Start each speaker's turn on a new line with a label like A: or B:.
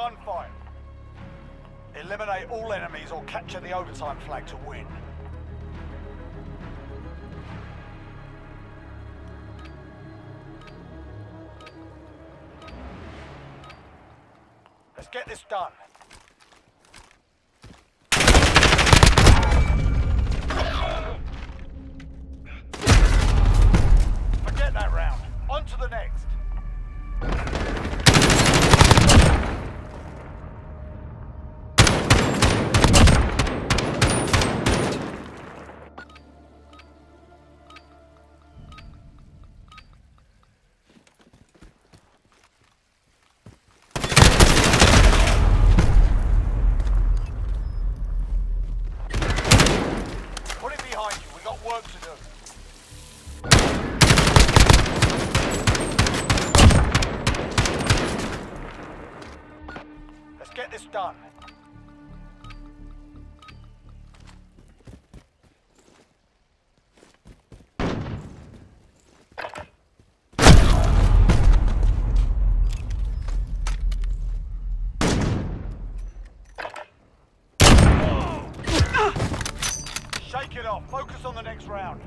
A: gunfight. Eliminate all enemies or capture the overtime flag to win. Let's get this done. Forget that round. On to the next. Work to do. Let's get this done. Focus on the next round.